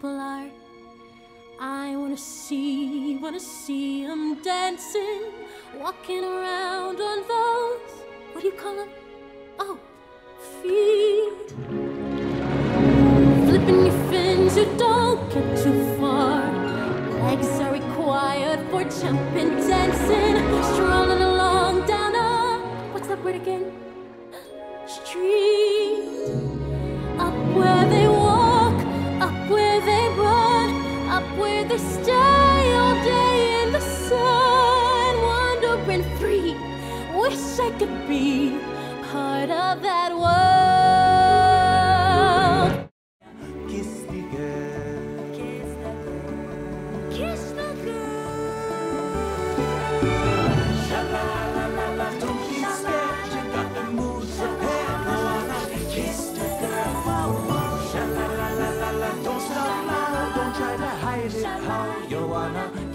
people are. I wanna see, wanna see them dancing, walking around on those, what do you call them? Oh, feet. Flipping your fins, you don't get too far. Legs are required for jumping, dancing, strolling along down a, what's that word again? Street. They stay all day in the sun, wandering free. Wish I could be part of that world.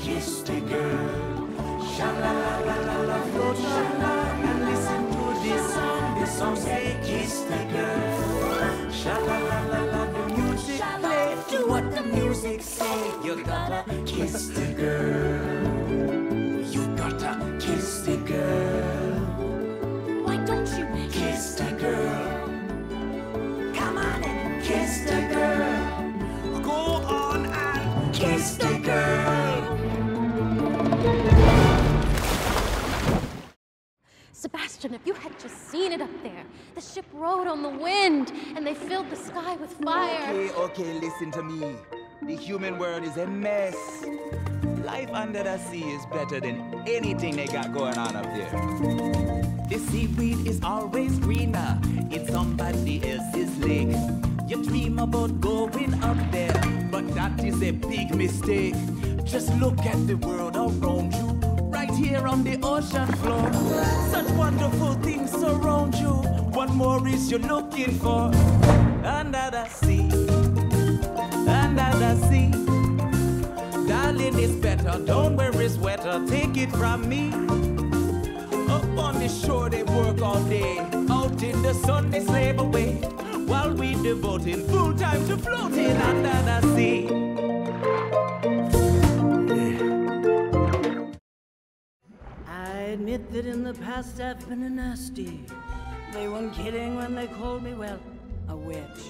Wanna kiss the girl? Sha-la-la-la-la-la, float along and listen to this song. This song say kiss the girl. Sha-la-la-la-la, the music play. Do what the music say. You gotta kiss the girl. Sebastian, if you had just seen it up there, the ship rode on the wind and they filled the sky with fire. Okay, okay, listen to me. The human world is a mess. Life under the sea is better than anything they got going on up there. The seaweed is always greener in somebody else's lake. You dream about going up there, but that is a big mistake. Just look at the world around you, right here on the ocean floor. More is you looking for? Under the sea, under the sea. Darling, it's better. Don't worry, sweater. Take it from me. Up on the shore, they work all day. Out in the sun, they slave away. While we devoting full time to floating under the sea. I admit that in the past I've been a nasty. They weren't kidding when they called me, well, a witch.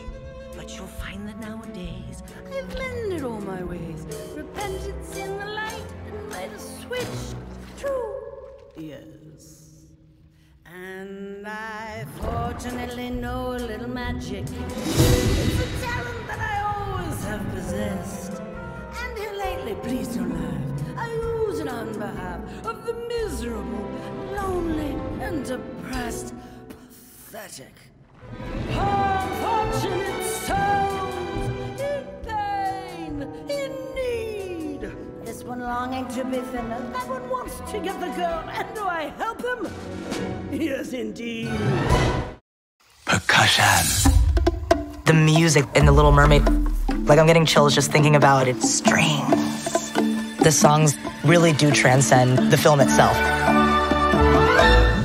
But you'll find that nowadays I've mended all my ways. Repentance in the light and made a switch. True. Yes. And I fortunately know a little magic. It's a talent that I always have possessed. And here lately, please don't laugh, I use it on behalf of the miserable, lonely, and depressed, pathetic, unfortunate souls in pain, in need. This one longing to be thinner, that one wants to get the girl, and do I help him? Yes, indeed. Percussion. The music in The Little Mermaid, like I'm getting chills just thinking about its strings. The songs really do transcend the film itself.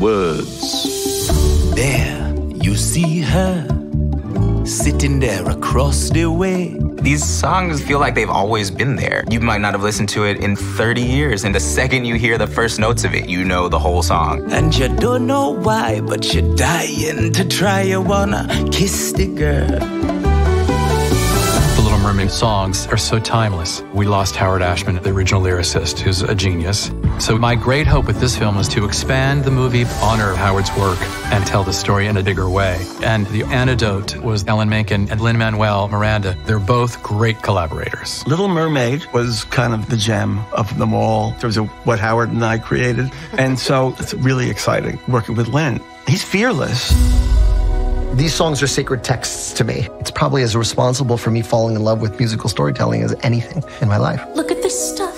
Words. Sitting there across the way. These songs feel like they've always been there. You might not have listened to it in 30 years, and the second you hear the first notes of it, you know the whole song. And you don't know why, but you're dying to try. You wanna kiss the girl. Mermaid songs are so timeless. We lost Howard Ashman, the original lyricist, who's a genius. So my great hope with this film is to expand the movie, honor Howard's work, and tell the story in a bigger way. And the antidote was Alan Menken and Lin-Manuel Miranda. They're both great collaborators. Little Mermaid was kind of the gem of them all in terms of what Howard and I created. And so it's really exciting working with Lin. He's fearless. These songs are sacred texts to me. It's probably as responsible for me falling in love with musical storytelling as anything in my life. Look at this stuff.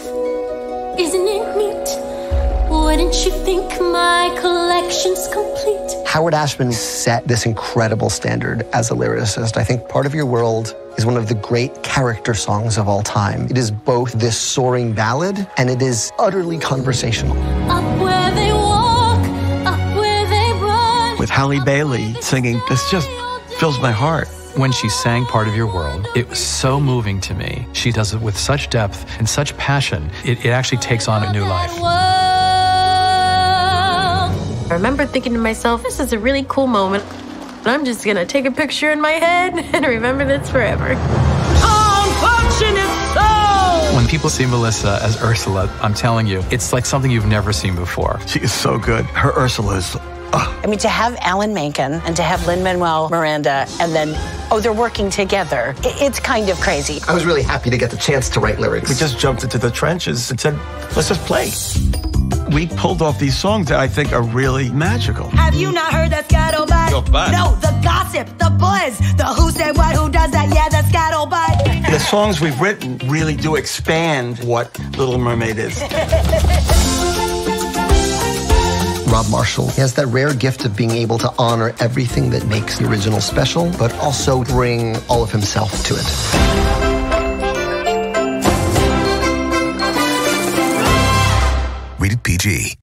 Isn't it neat? Wouldn't you think my collection's complete? Howard Ashman set this incredible standard as a lyricist. I think Part of Your World is one of the great character songs of all time. It is both this soaring ballad and it is utterly conversational. With Halle Bailey singing, this just fills my heart. When she sang Part of Your World, it was so moving to me. She does it with such depth and such passion, it, it actually takes on a new life. I remember thinking to myself, this is a really cool moment. I'm just gonna take a picture in my head and remember this forever. When people see Melissa as Ursula, I'm telling you, it's like something you've never seen before. She is so good. Her Ursula is. I mean, to have Alan Menken and to have Lin Manuel Miranda, and then, oh, they're working together. It's kind of crazy. I was really happy to get the chance to write lyrics. We just jumped into the trenches and said, let's just play. We pulled off these songs that I think are really magical. Have you not heard that scuttlebutt? Yo, bud. No, the gossip, the buzz, the who said what, who does that, yeah, the scuttlebutt. The songs we've written really do expand what Little Mermaid is. Rob Marshall he has that rare gift of being able to honor everything that makes the original special, but also bring all of himself to it. Rated PG.